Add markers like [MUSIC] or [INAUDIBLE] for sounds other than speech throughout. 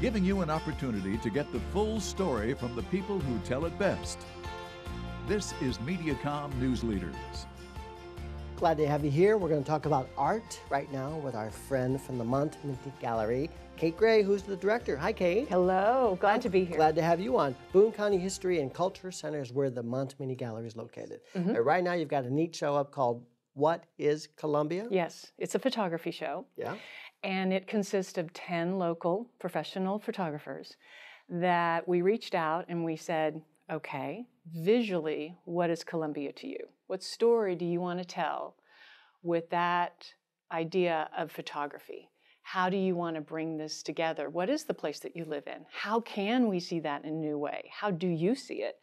giving you an opportunity to get the full story from the people who tell it best. This is Mediacom News Leaders. Glad to have you here. We're going to talk about art right now with our friend from the Montminy Gallery, Kate Gray, who's the director. Hi, Kate. Hello, glad to be here. Glad to have you on. Boone County History and Culture Center is where the Montminy Gallery is located. Mm-hmm. Uh, right now, you've got a neat show up called What is Columbia? Yes, it's a photography show. Yeah. And it consists of 10 local professional photographers that we reached out and we said, okay, visually, what is Columbia to you? What story do you want to tell with that idea of photography? How do you want to bring this together? What is the place that you live in? How can we see that in a new way? How do you see it?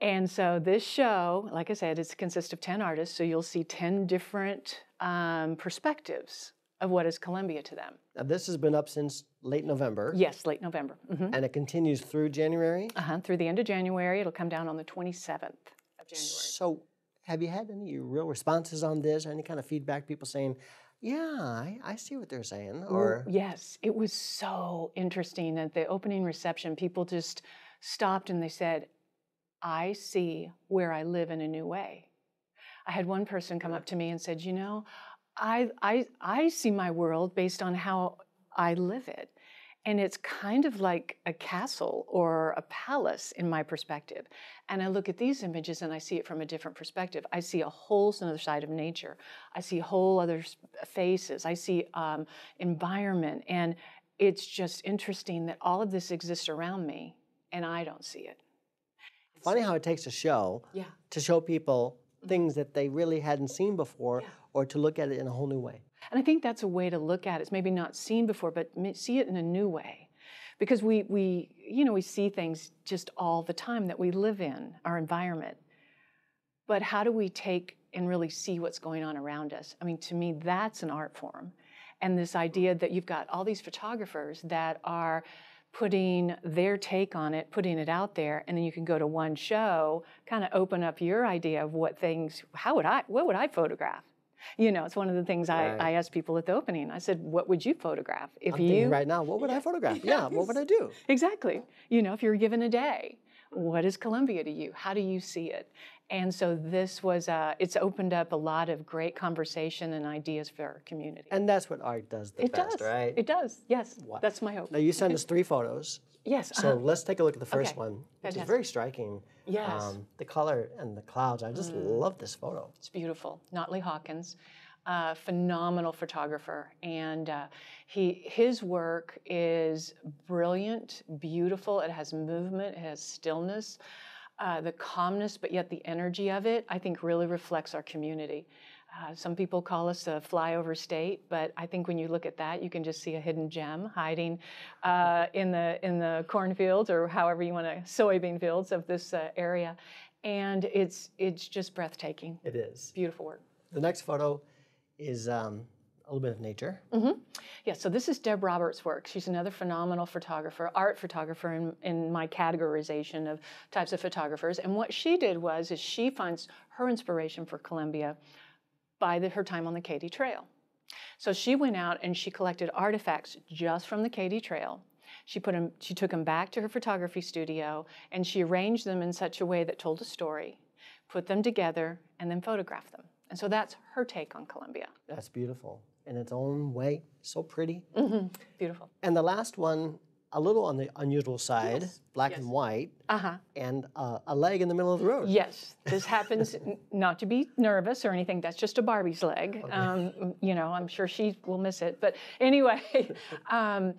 And so this show, like I said, it consists of 10 artists, so you'll see 10 different um, perspectives of what is Columbia to them. Now, this has been up since late November. Yes, late November. Mm-hmm. And it continues through January? Uh-huh, through the end of January. It'll come down on the 27th of January. So, have you had any real responses on this? Any kind of feedback? People saying, yeah, I, I see what they're saying. Or yes, it was so interesting at the opening reception. People just stopped and they said, I see where I live in a new way. I had one person come up to me and said, you know, I, I, I see my world based on how I live it. And it's kind of like a castle or a palace in my perspective. And I look at these images and I see it from a different perspective. I see a whole other side of nature. I see whole other faces. I see um, environment. And it's just interesting that all of this exists around me and I don't see it. Funny how it takes a show yeah. to show people things that they really hadn't seen before Yeah. Or to look at it in a whole new way. And I think that's a way to look at it. It's maybe not seen before, but see it in a new way. Because we, we, you know, we see things just all the time that we live in, our environment. But how do we take and really see what's going on around us? I mean, to me, that's an art form. And this idea that you've got all these photographers that are putting their take on it, putting it out there, and then you can go to one show, kind of open up your idea of what things, how would I, what would I photograph? You know, it's one of the things Right. I, I asked people at the opening. I said, what would you photograph if I'm you right now, what would I photograph? [LAUGHS] Yeah, what would I do? Exactly. You know, if you're given a day, what is Columbia to you? How do you see it? And so this was, uh, it's opened up a lot of great conversation and ideas for our community. And that's what art does the it best, does. right? It does. Yes. Wow. That's my hope. Now you sent us three photos. yes. So uh-huh. let's take a look at the first Okay. one, which is very striking. Um, Yes. Mm. the color and the clouds. I just love this photo. It's beautiful. Notley Hawkins, uh, phenomenal photographer, and uh, he his work is brilliant, beautiful. It has movement, it has stillness, uh, the calmness, but yet the energy of it. I think really reflects our community. Uh, some people call us a flyover state, but I think when you look at that, you can just see a hidden gem hiding uh, in the in the cornfields or however you want to soybean fields of this uh, area, and it's it's just breathtaking. It is. Beautiful work. The next photo is um, a little bit of nature. Mm-hmm. Yeah, so this is Deb Roberts' work. She's another phenomenal photographer, art photographer in, in my categorization of types of photographers. And what she did was is she finds her inspiration for Columbia by the, her time on the Katy Trail. So she went out and she collected artifacts just from the Katy Trail. She put them, she took them back to her photography studio and she arranged them in such a way that told a story, put them together, and then photographed them. And so that's her take on Columbia. That's beautiful in its own way. So pretty. Beautiful. And the last one, a little on the unusual side, black and white, Uh huh. and uh, a leg in the middle of the road. Yes, this happens. n- not to be nervous or anything. That's just a Barbie's leg. Um, you know, I'm sure she will miss it. But anyway, [LAUGHS] um,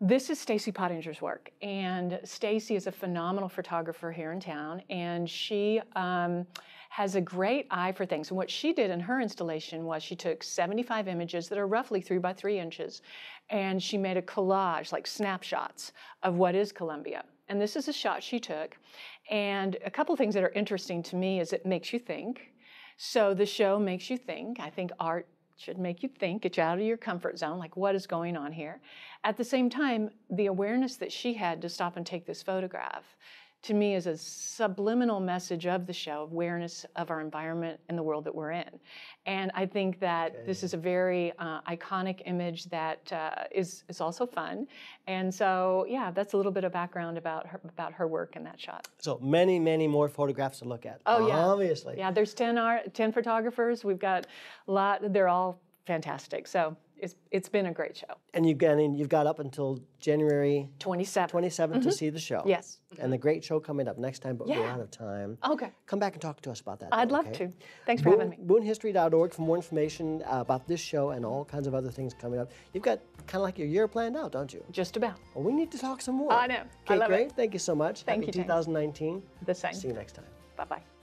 this is Stacy Pottinger's work, and Stacy is a phenomenal photographer here in town, and she. Um, has a great eye for things. And what she did in her installation was she took 75 images that are roughly three by three inches, and she made a collage, like snapshots, of what is Columbia. And this is a shot she took. And a couple things that are interesting to me is it makes you think. So the show makes you think. I think art should make you think, get you out of your comfort zone, like what is going on here. At the same time, the awareness that she had to stop and take this photograph to me is a subliminal message of the show, awareness of our environment and the world that we're in. And I think that this is a very uh, iconic image that uh, is is also fun. And so, yeah, that's a little bit of background about her about her work in that shot. So many, many more photographs to look at. Oh, yeah. Obviously. Yeah, there's 10 art, 10 photographers. We've got a lot. They're all fantastic. So it's it's been a great show. And you've got, and you've got up until January 27. 27th to see the show. Mm-hmm. Yes. And the great show coming up next time, but we're out of time. Okay. Come back and talk to us about that. I'd though, love okay? to. Thanks for having me. Boonehistory.org for more information uh, about this show and all kinds of other things coming up. You've got kind of like your year planned out, don't you? Just about. Well, we need to talk some more. I know. I Kate love it. Thank you so much. Thank Happy you, Tanya. 2019. The same. See you next time. Bye bye.